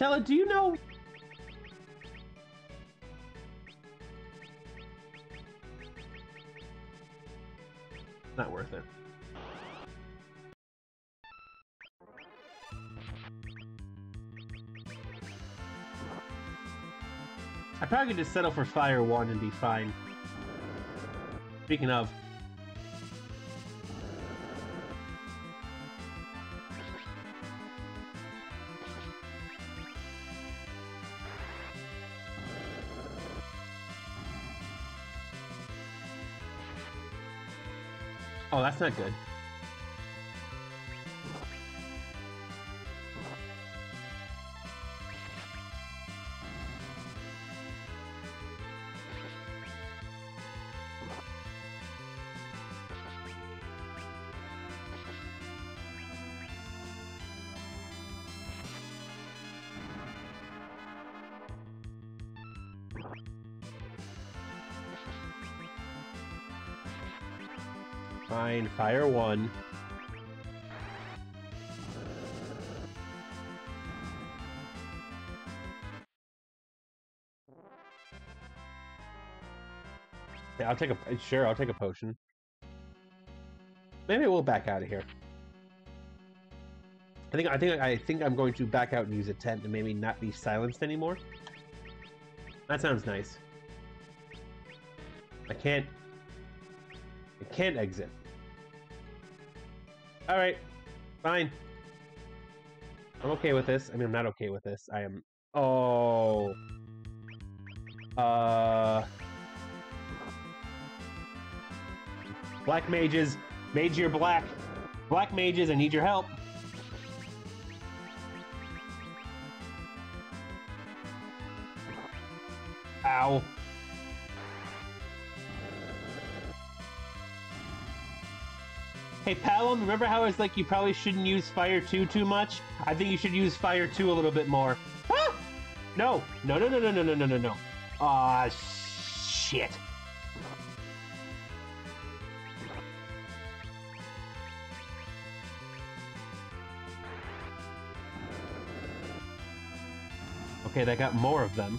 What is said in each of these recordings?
Tellah, do you know... Not worth it. I probably could just settle for Fire 1 and be fine. Speaking of... not good. Fine, fire one. Yeah, I'll take a eh, sure. I'll take a potion. Maybe we'll back out of here. I think I think I think I'm going to back out and use a tent and maybe not be silenced anymore. That sounds nice. I can't. I can't exit. All right, fine. I'm okay with this. I mean, I'm not okay with this. I am. Oh. Uh. Black mages, mage you're black. Black mages, I need your help. Ow. Hey, Palom, remember how I was like, you probably shouldn't use Fire 2 too much? I think you should use Fire 2 a little bit more. Ah! No! No, no, no, no, no, no, no, no, no. Aw, shit. Okay, they got more of them.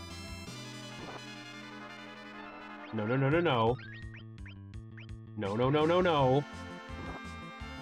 No, no, no, no, no. No, no, no, no, no.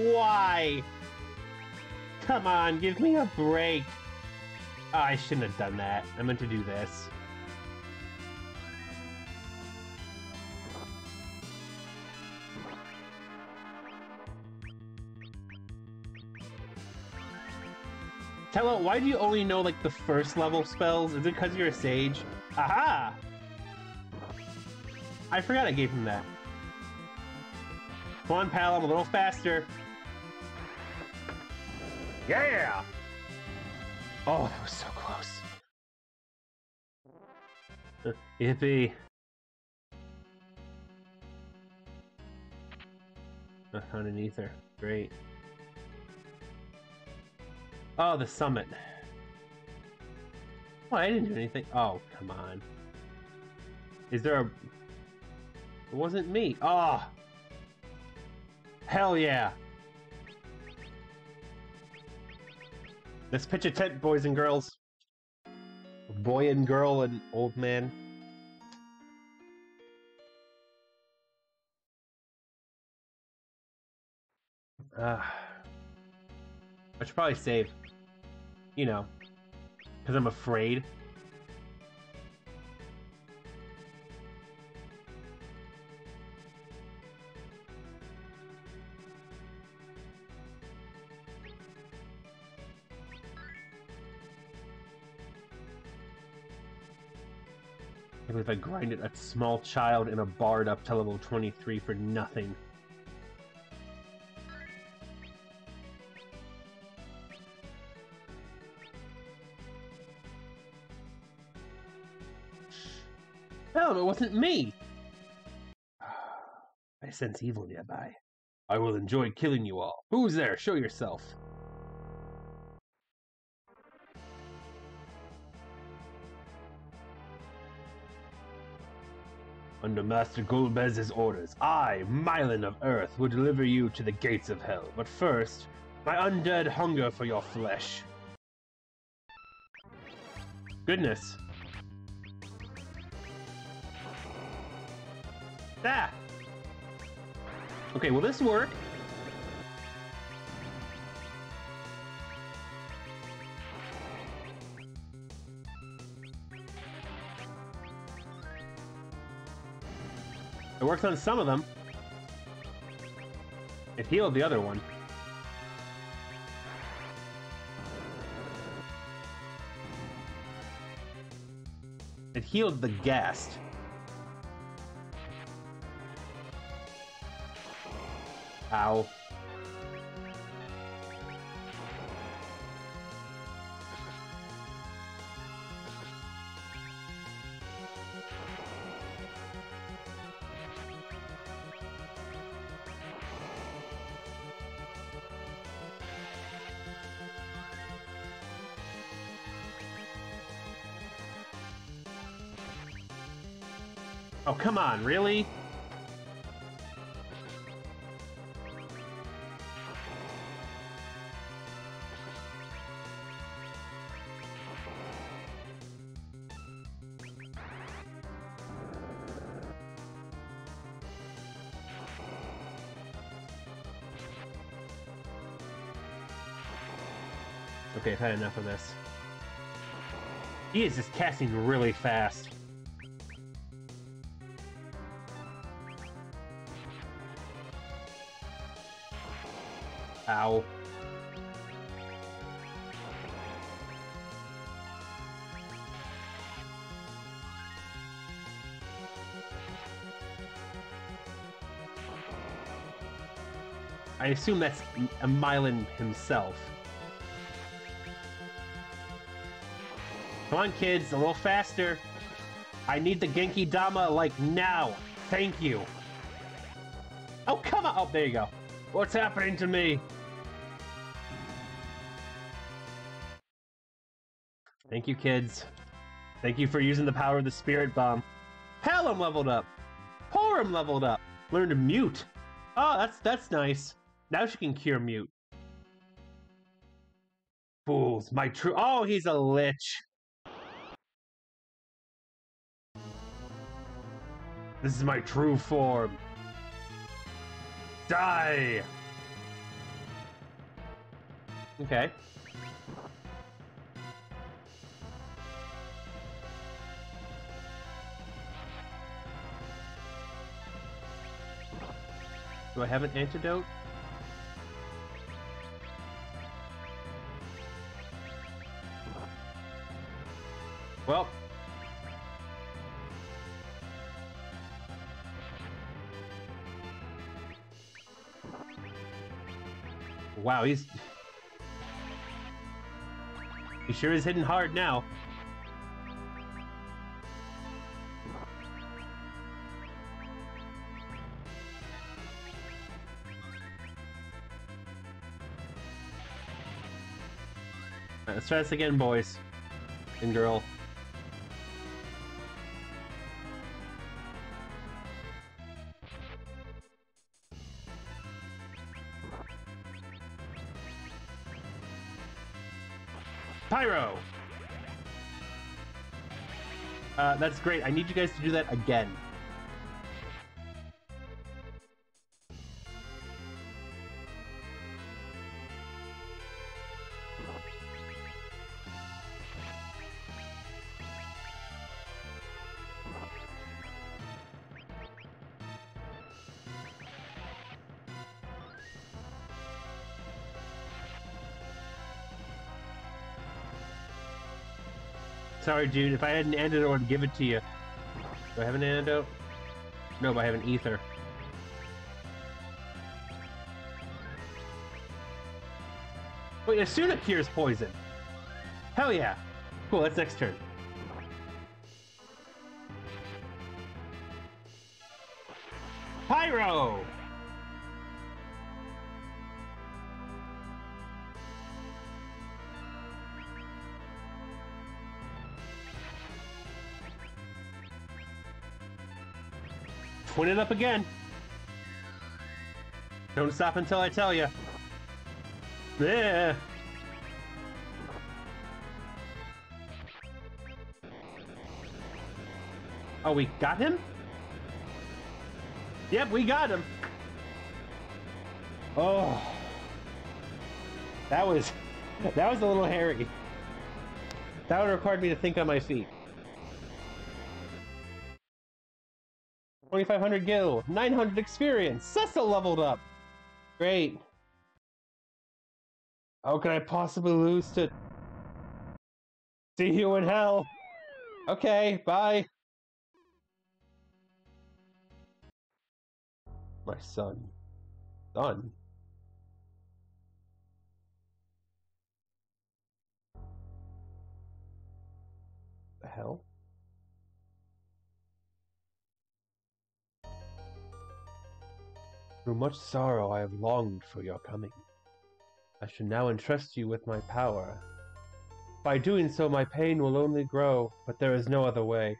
Why? Come on, give me a break. Oh, I shouldn't have done that. I meant to do this. Tell why do you only know like the first level spells? Is it because you're a sage? Aha! I forgot I gave him that. Come on, pal, I'm a little faster. Yeah! Oh, that was so close. Uh, Yippee. I found an ether. Great. Oh, the summit. Oh, I didn't do anything. Oh, come on. Is there a... It wasn't me. Oh! Hell yeah! Let's pitch a tent, boys and girls. Boy and girl and old man. Uh, I should probably save. You know, because I'm afraid. I grinded a small child in a bard up to level 23 for nothing. Hell, it wasn't me! I sense evil nearby. I will enjoy killing you all. Who's there? Show yourself. Under Master Golbez's orders, I, Milon of Earth, will deliver you to the gates of hell. But first, my undead hunger for your flesh. Goodness. Ah! Okay, will this work? Works on some of them. It healed the other one. It healed the ghast. Ow. Oh, come on, really? Okay, I've had enough of this. He is just casting really fast. Assume that's Milon himself. Come on, kids, a little faster. I need the Genki Dama, like, now. Thank you. Oh, come on! Oh, there you go. What's happening to me? Thank you, kids. Thank you for using the power of the Spirit Bomb. I'm leveled up. Porom leveled up. Learned to mute. Oh, that's that's nice. Now she can cure mute. Fools, my true. Oh, he's a lich. This is my true form. Die! Okay. Do I have an antidote? Well. Wow, he's... He sure is hitting hard now. Let's try this again, boys and girl. That's great. I need you guys to do that again. sorry, dude. If I had an antidote, I'd give it to you. Do I have an antidote? No, but I have an ether. Wait, Esuna cures poison. Hell yeah. Cool, that's next turn. Pyro! Twin it up again. Don't stop until I tell you. There. Oh, we got him? Yep, we got him. Oh. That was that was a little hairy. That would require me to think on my feet. 2500 gil, 900 experience. Cecil leveled up. Great. How can I possibly lose to... See you in hell. Okay, bye. My son. Son? The hell? Through much sorrow I have longed for your coming. I should now entrust you with my power. By doing so my pain will only grow, but there is no other way.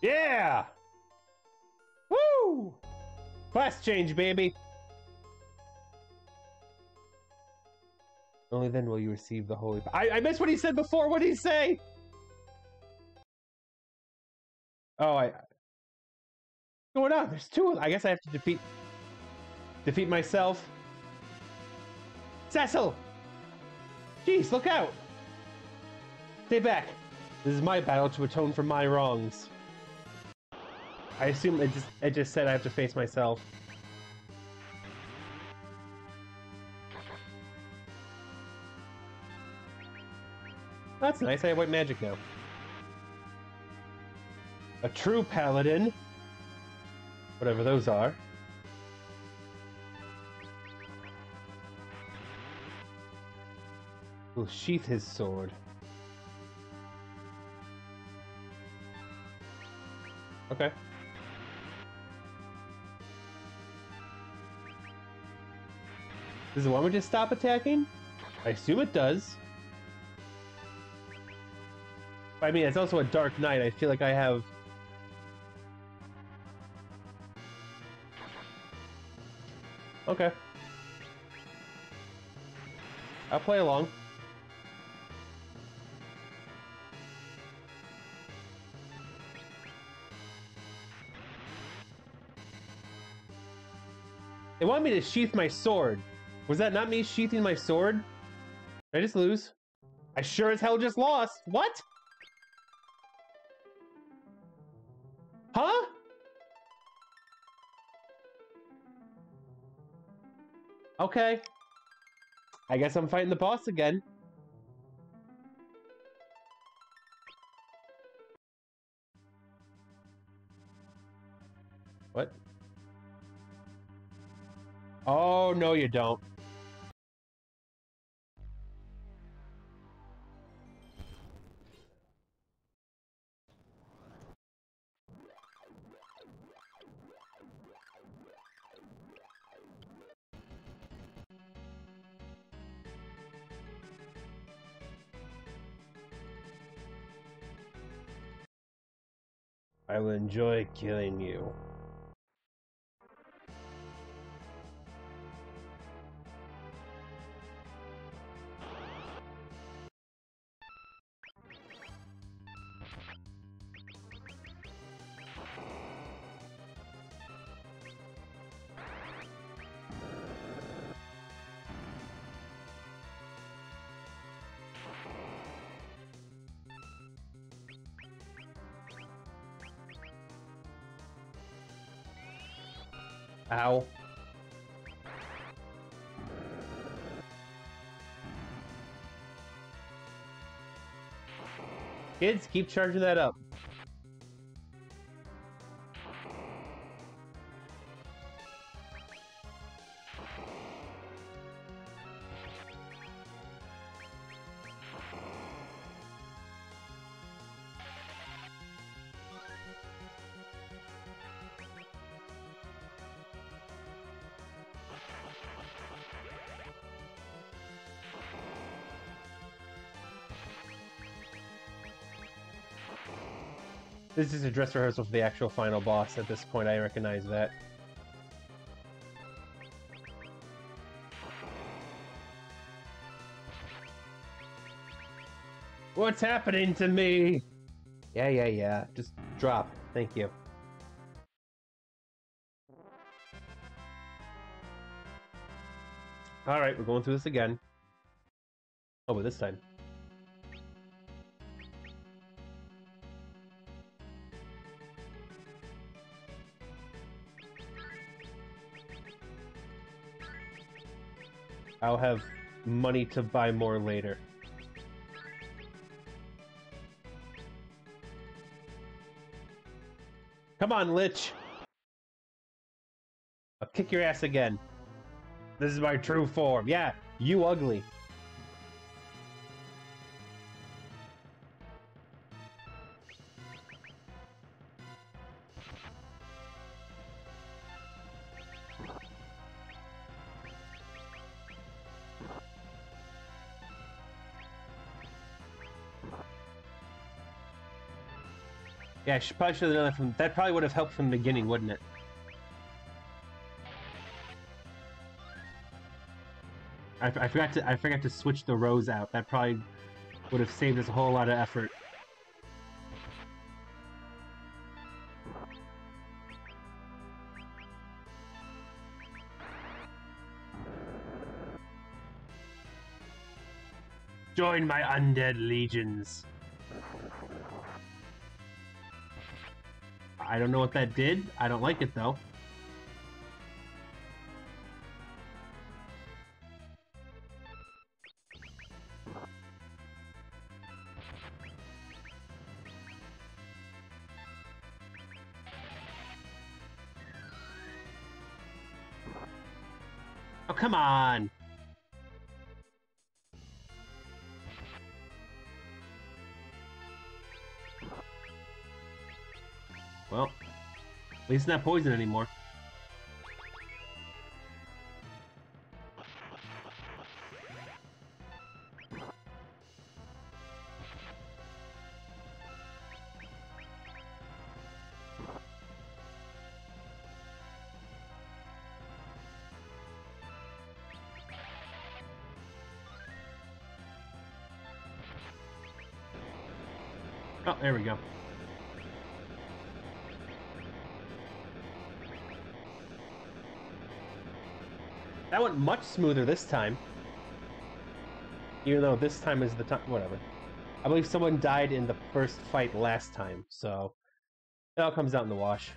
Yeah! Woo! Class change, baby! Only then will you receive the holy. I, I missed what he said before. What did he say? Oh, I. What's going on? There's two. I guess I have to defeat. Defeat myself. Cecil! Jeez, look out! Stay back. This is my battle to atone for my wrongs. I assume it just it just said I have to face myself. That's nice, I have white magic now. A true paladin. Whatever those are. Will sheath his sword. Okay. Does the me to stop attacking? I assume it does. I mean, it's also a dark knight. I feel like I have... Okay. I'll play along. They want me to sheath my sword. Was that not me sheathing my sword? Did I just lose? I sure as hell just lost. What? Okay. I guess I'm fighting the boss again. What? Oh, no you don't. I will enjoy killing you. Kids, keep charging that up. This is a dress rehearsal for the actual final boss. At this point, I recognize that. What's happening to me? Yeah, yeah, yeah. Just drop. Thank you. Alright, we're going through this again. Oh, but this time. I'll have money to buy more later. Come on, Lich! I'll kick your ass again. This is my true form. Yeah, you ugly. Yeah, probably should have done that from. That probably would have helped from the beginning, wouldn't it? I, I forgot to. I forgot to switch the rows out. That probably would have saved us a whole lot of effort. Join my undead legions. I don't know what that did. I don't like it though. Oh, come on! Least it's not poison anymore. Oh, there we go. Went much smoother this time. Even though this time is the time, whatever. I believe someone died in the first fight last time, so it all comes out in the wash.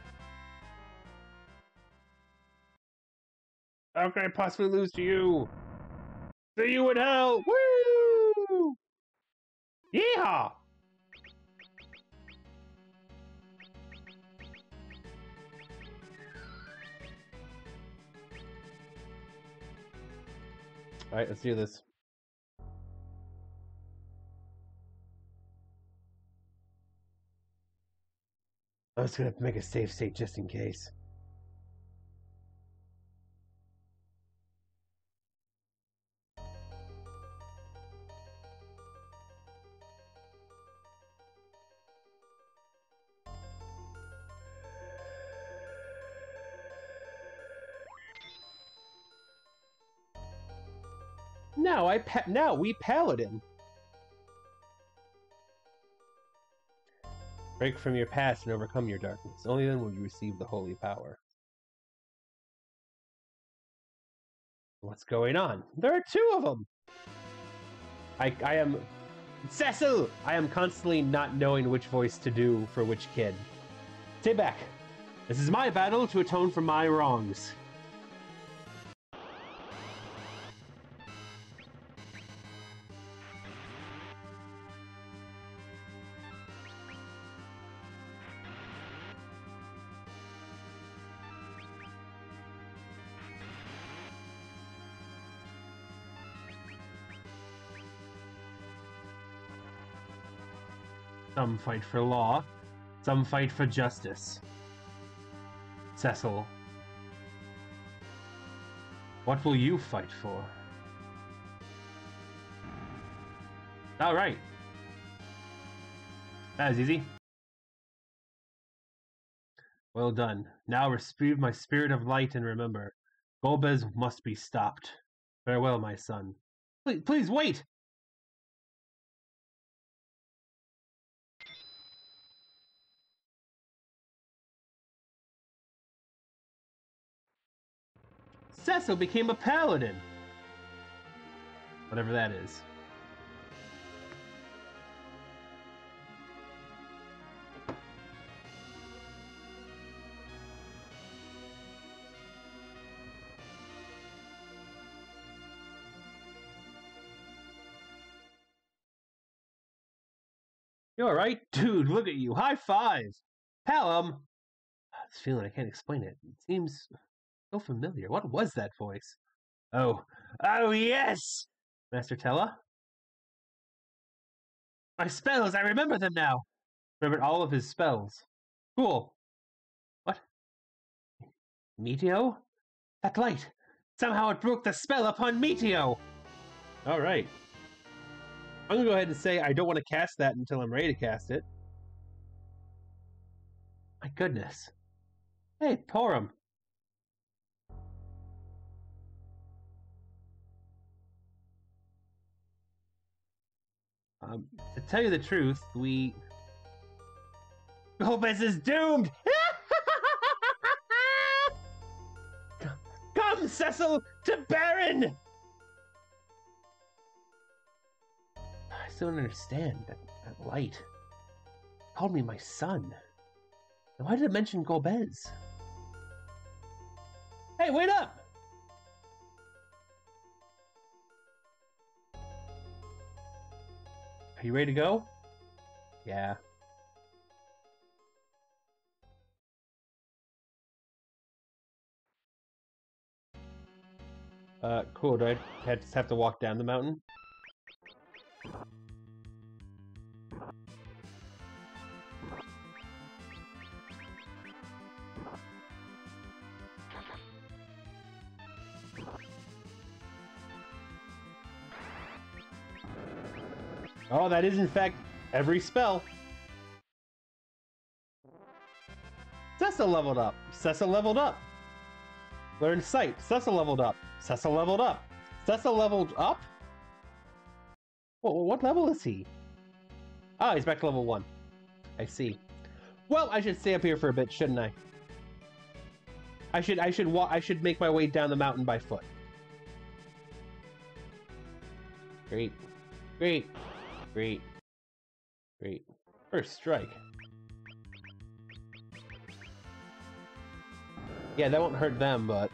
How can I possibly lose to you? See you in hell! Woo! Yeehaw! Alright, let's do this. I was gonna make a safe state just in case. No, I pa- no, we paladin. Break from your past and overcome your darkness. Only then will you receive the holy power. What's going on? There are two of them. I I am Cecil. I am constantly not knowing which voice to do for which kid. Stay back. This is my battle to atone for my wrongs. Fight for law, some fight for justice. Cecil, what will you fight for? All right. That was easy. Well done. Now retrieve my spirit of light and remember, Golbez must be stopped. Farewell, my son. Please, please wait! Cecil became a paladin! Whatever that is. You're alright? Dude, look at you. High five! Palom! Ah, this feeling, I can't explain it. It seems so familiar. What was that voice? Oh. Oh, yes! Master Tellah? My spells, I remember them now! Remembered all of his spells. Cool. What? Meteo? That light! Somehow it broke the spell upon Meteo! Alright. I'm gonna go ahead and say I don't want to cast that until I'm ready to cast it. My goodness. Hey, Porom. Um, to tell you the truth, we... Golbez is doomed! Come, Cecil, to Baron! I still don't understand that, that light. called me my son. why did it mention Golbez? Hey, wait up! You ready to go? Yeah. Uh, cool. Do I just have to walk down the mountain? Oh, that is in fact every spell. Cecil leveled up. Cecil leveled up. Learned sight. Cecil leveled up. Cecil leveled up. Cecil leveled up? What, what level is he? Ah, oh, he's back to level one. I see. Well, I should stay up here for a bit, shouldn't I? I should I should I should make my way down the mountain by foot. Great. Great. Great. Great. First strike. Yeah, that won't hurt them, but...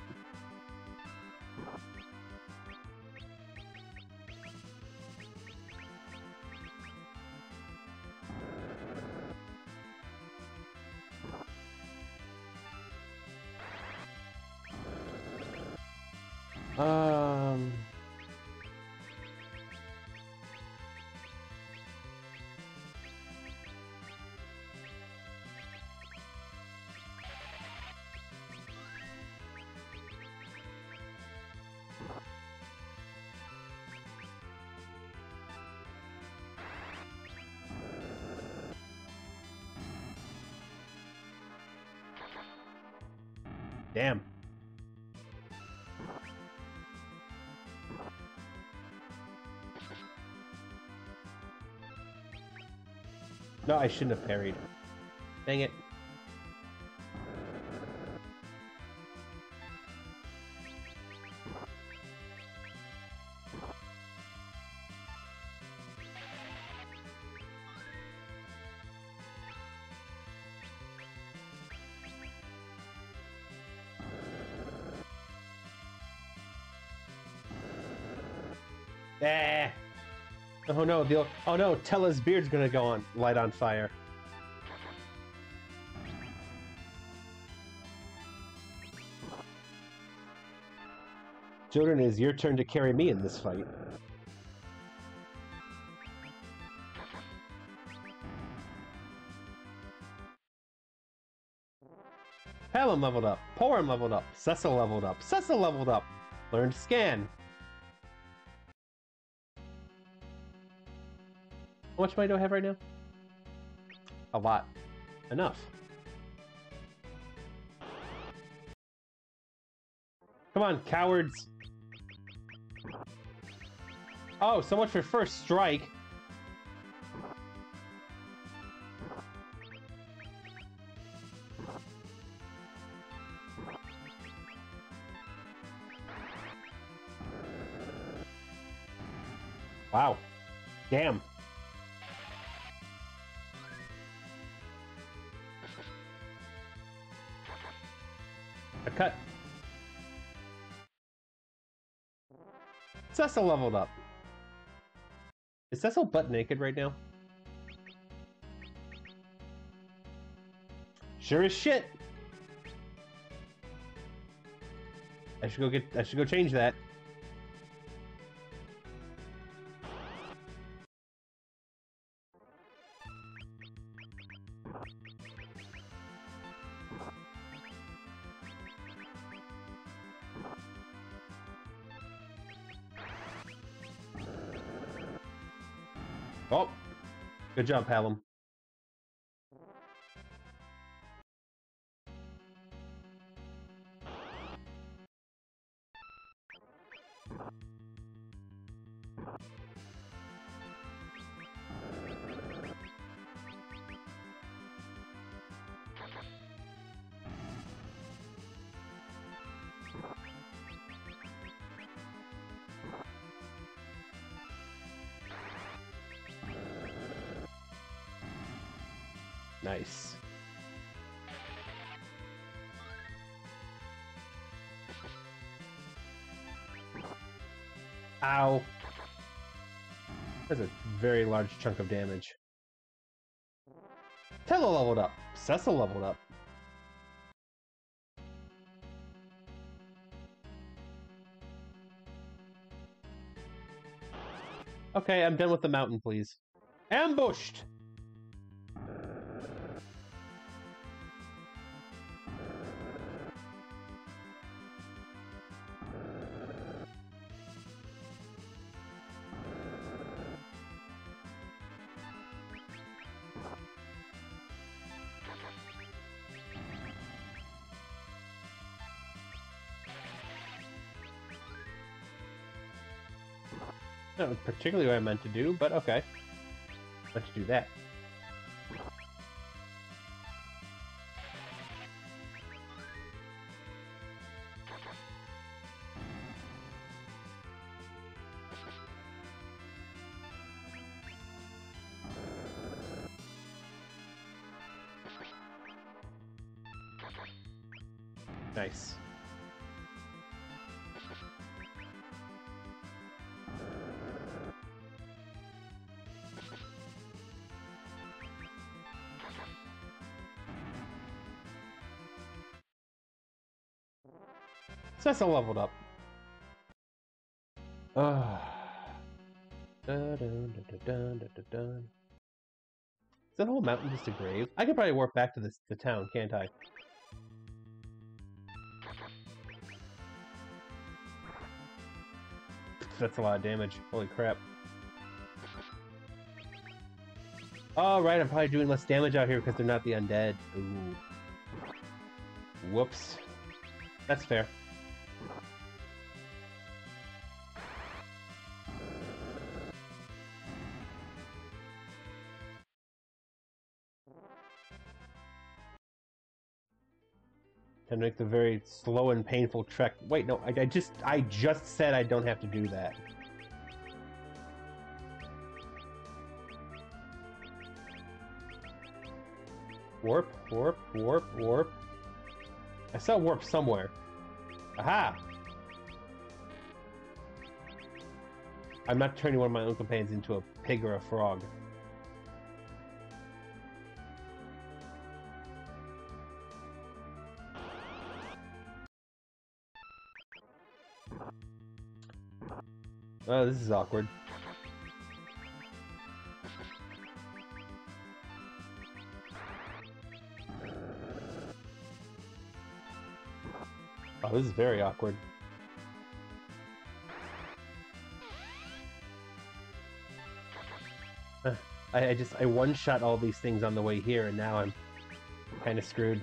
Damn. No, I shouldn't have parried. Dang it. Oh no, the oh no, Tellah's beard's gonna go on light on fire. Jordan, it is your turn to carry me in this fight. Palom leveled up. Porom leveled up. Cecil leveled up. Cecil leveled up. Learned scan. much money do I have right now? A lot. Enough. Come on, cowards! Oh, so much for first strike. Wow. Damn. Cecil leveled up. Is Cecil butt naked right now? Sure as shit. I should go get. I should go change that. Good job, Hallam. Ow. That's a very large chunk of damage. Tellah leveled up. Cecil leveled up. Okay, I'm done with the mountain, please. Ambushed! Particularly what I meant to do, but okay. Let's do that. Nice. Cecil leveled up. Is that whole mountain just a grave? I could probably warp back to this the town, can't I? That's a lot of damage. Holy crap. Oh, right, I'm probably doing less damage out here because they're not the undead. Ooh. Whoops. That's fair. And make the very slow and painful trek. Wait, no, I, I just I just said I don't have to do that. Warp, warp, warp, warp. I saw warp somewhere. Aha! I'm not turning one of my own companions into a pig or a frog. Oh, this is awkward. Oh, this is very awkward. I, I just, I one-shot all these things on the way here, and now I'm kind of screwed.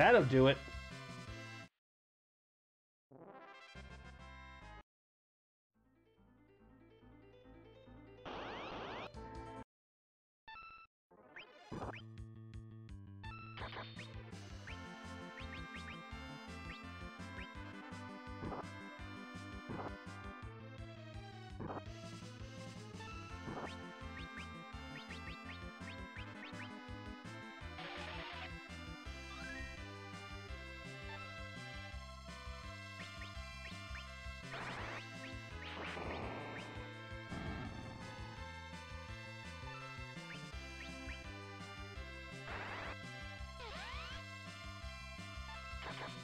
That'll do it.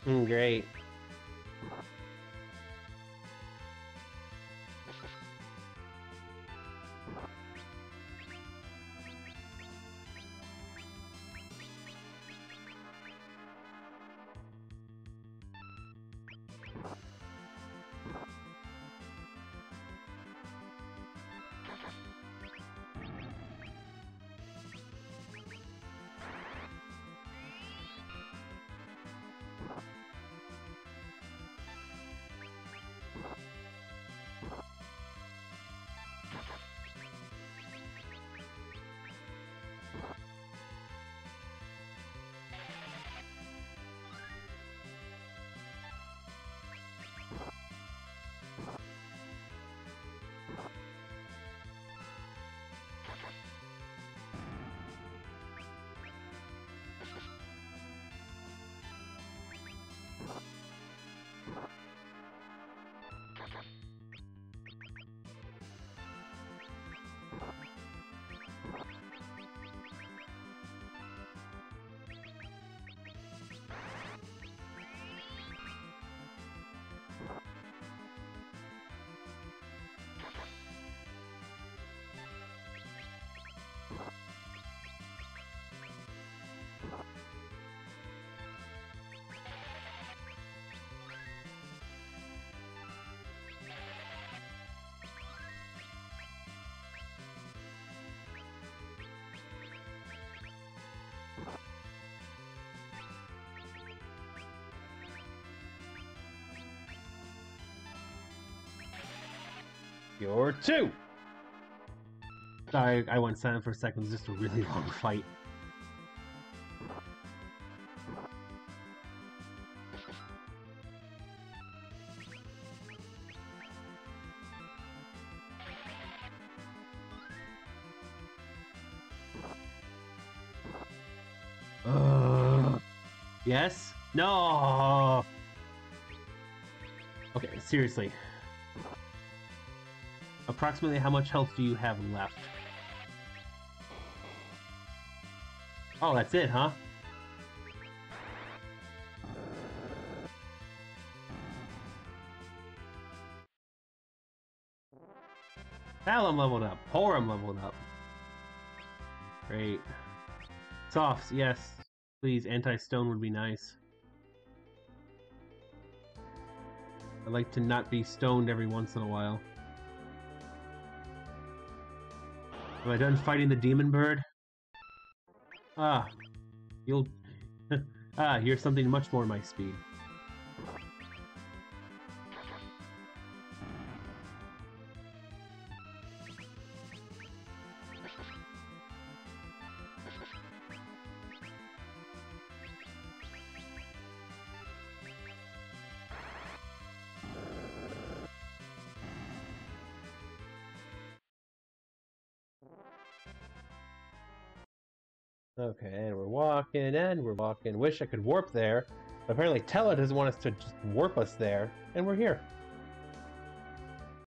Mm, great. You're two. Sorry, I went silent for a second. It was just a really long fight. Uh, yes? No! Okay, seriously. Approximately how much health do you have left? Oh, that's it, huh? Palom leveled up. Porom leveled up. Great. Softs, yes. Please, anti-stone would be nice. I'd like to not be stoned every once in a while. Am I done fighting the demon bird? Ah, you'll... ah, here's something much more my speed. And we're walking. Wish I could warp there. Apparently Tellah doesn't want us to just warp us there, and we're here.